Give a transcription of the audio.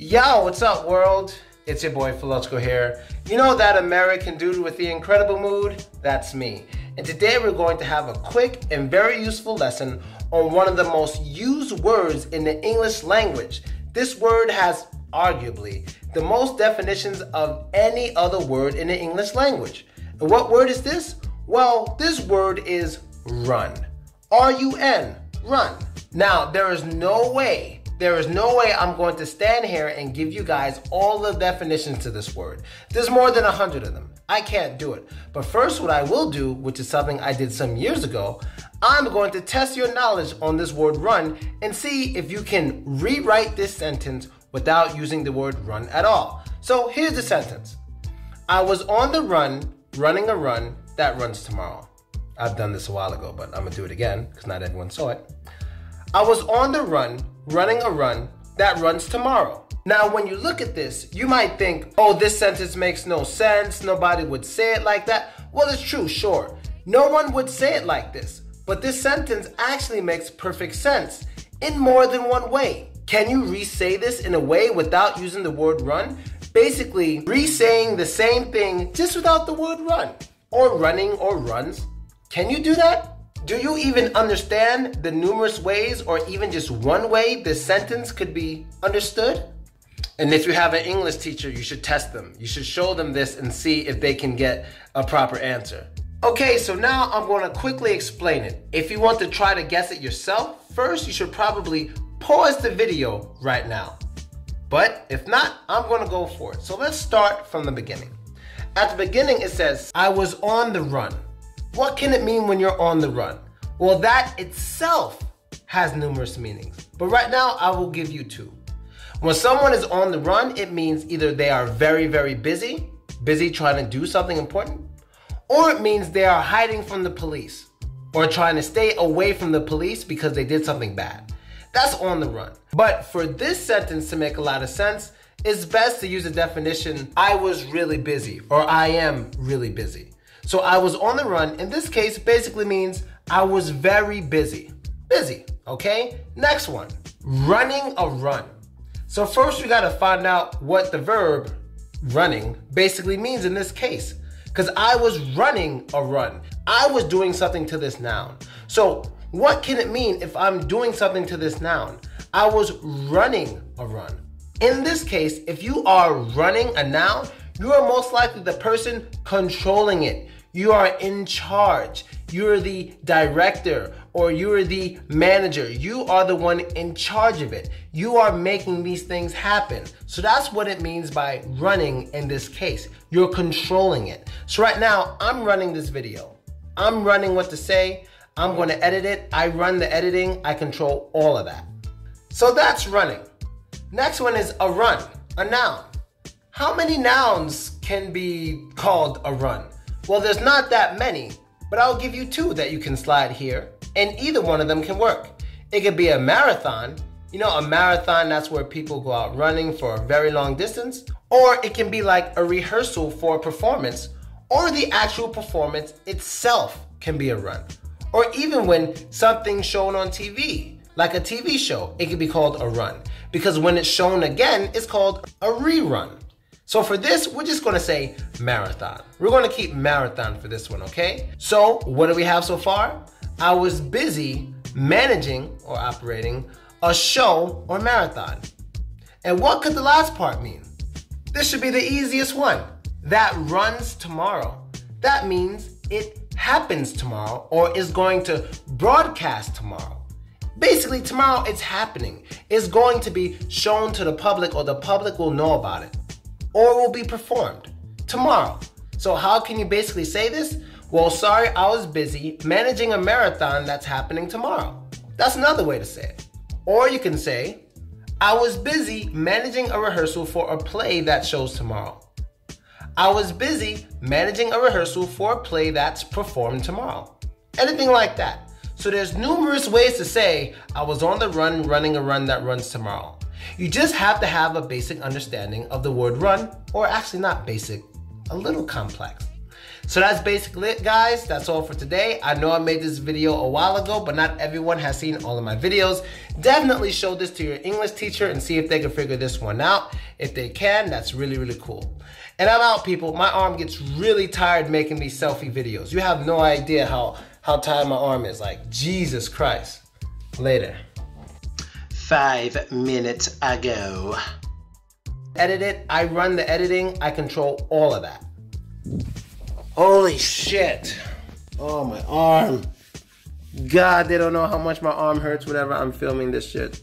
Yo, what's up, world? It's your boy Philochko here. You know that American dude with the incredible mood? That's me. And today we're going to have a quick and very useful lesson on one of the most used words in the English language. This word has arguably the most definitions of any other word in the English language. And what word is this? Well, this word is run. R U N, run. Now, there is no way there is no way I'm going to stand here and give you guys all the definitions to this word. There's more than a hundred of them. I can't do it. But first, what I will do, which is something I did some years ago, I'm going to test your knowledge on this word run and see if you can rewrite this sentence without using the word run at all. So here's the sentence I was on the run, running a run that runs tomorrow. I've done this a while ago, but I'm gonna do it again because not everyone saw it. I was on the run, running a run that runs tomorrow. Now, when you look at this, you might think, oh, this sentence makes no sense. Nobody would say it like that. Well, it's true, sure. No one would say it like this. But this sentence actually makes perfect sense in more than one way. Can you re say this in a way without using the word run? Basically, re saying the same thing just without the word run, or running or runs. Can you do that? Do you even understand the numerous ways, or even just one way, this sentence could be understood? And if you have an English teacher, you should test them. You should show them this and see if they can get a proper answer. Okay, so now I'm going to quickly explain it. If you want to try to guess it yourself, first you should probably pause the video right now. But if not, I'm going to go for it. So let's start from the beginning. At the beginning, it says, I was on the run. What can it mean when you're on the run? Well, that itself has numerous meanings. But right now, I will give you two. When someone is on the run, it means either they are very, very busy, busy trying to do something important, or it means they are hiding from the police or trying to stay away from the police because they did something bad. That's on the run. But for this sentence to make a lot of sense, it's best to use the definition I was really busy or I am really busy. So I was on the run. In this case, basically means I was very busy. Busy, okay? Next one running a run. So, first, we gotta find out what the verb running basically means in this case. Because I was running a run, I was doing something to this noun. So, what can it mean if I'm doing something to this noun? I was running a run. In this case, if you are running a noun, you are most likely the person controlling it. You are in charge. You're the director or you're the manager. You are the one in charge of it. You are making these things happen. So that's what it means by running in this case. You're controlling it. So right now, I'm running this video. I'm running what to say. I'm going to edit it. I run the editing. I control all of that. So that's running. Next one is a run, a noun. How many nouns can be called a run? Well, there's not that many, but I'll give you two that you can slide here, and either one of them can work. It could be a marathon. You know, a marathon, that's where people go out running for a very long distance. Or it can be like a rehearsal for a performance, or the actual performance itself can be a run. Or even when something's shown on TV, like a TV show, it can be called a run. Because when it's shown again, it's called a rerun. So for this, we're just gonna say marathon. We're gonna keep marathon for this one, okay? So what do we have so far? I was busy managing or operating a show or marathon. And what could the last part mean? This should be the easiest one. That runs tomorrow. That means it happens tomorrow or is going to broadcast tomorrow. Basically, tomorrow it's happening. It's going to be shown to the public or the public will know about it or will be performed tomorrow. So, how can you basically say this? Well, sorry, I was busy managing a marathon that's happening tomorrow. That's another way to say it. Or you can say, I was busy managing a rehearsal for a play that shows tomorrow. I was busy managing a rehearsal for a play that's performed tomorrow. Anything like that. So there's numerous ways to say I was on the run running a run that runs tomorrow. You just have to have a basic understanding of the word run, or actually not basic, a little complex. So that's basically it, guys. That's all for today. I know I made this video a while ago, but not everyone has seen all of my videos. Definitely show this to your English teacher and see if they can figure this one out. If they can, that's really, really cool. And I'm out, people. My arm gets really tired making these selfie videos. You have no idea how, how tired my arm is. Like, Jesus Christ. Later. Five minutes ago. Edit it. I run the editing. I control all of that. Holy shit. Oh, my arm. God, they don't know how much my arm hurts whenever I'm filming this shit.